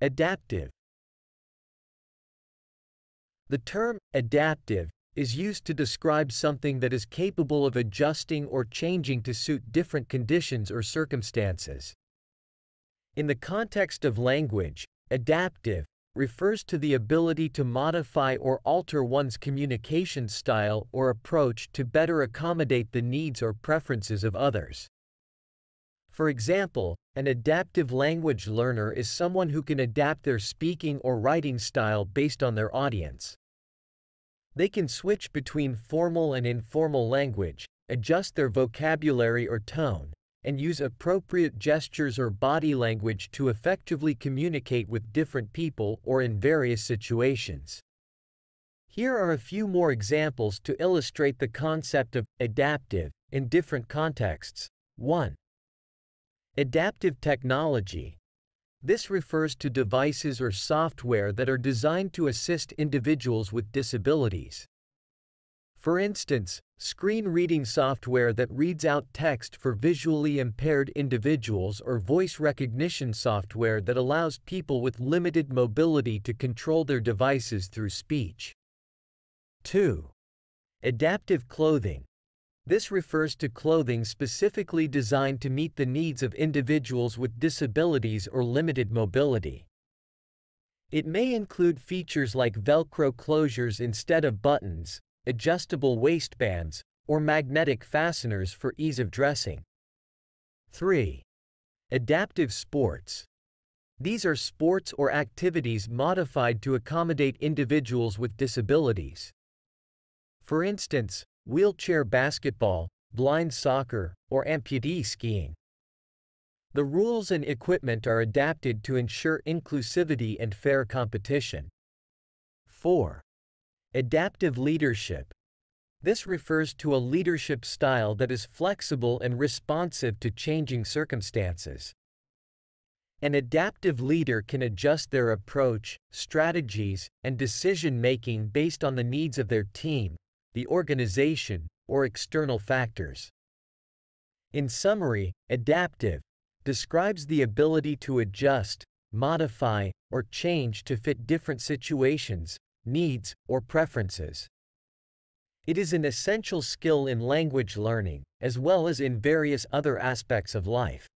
Adaptive. The term adaptive is used to describe something that is capable of adjusting or changing to suit different conditions or circumstances. In the context of language, adaptive refers to the ability to modify or alter one's communication style or approach to better accommodate the needs or preferences of others. For example, an adaptive language learner is someone who can adapt their speaking or writing style based on their audience. They can switch between formal and informal language, adjust their vocabulary or tone, and use appropriate gestures or body language to effectively communicate with different people or in various situations. Here are a few more examples to illustrate the concept of adaptive in different contexts. 1. Adaptive technology. This refers to devices or software that are designed to assist individuals with disabilities. For instance, screen reading software that reads out text for visually impaired individuals or voice recognition software that allows people with limited mobility to control their devices through speech. 2. Adaptive clothing. This refers to clothing specifically designed to meet the needs of individuals with disabilities or limited mobility. It may include features like Velcro closures instead of buttons, adjustable waistbands, or magnetic fasteners for ease of dressing. 3. Adaptive sports. These are sports or activities modified to accommodate individuals with disabilities. For instance, wheelchair basketball, blind soccer, or amputee skiing. The rules and equipment are adapted to ensure inclusivity and fair competition. 4. Adaptive leadership. This refers to a leadership style that is flexible and responsive to changing circumstances. An adaptive leader can adjust their approach, strategies, and decision making based on the needs of their team, the organization, or external factors. In summary, adaptive describes the ability to adjust, modify, or change to fit different situations, needs, or preferences. It is an essential skill in language learning, as well as in various other aspects of life.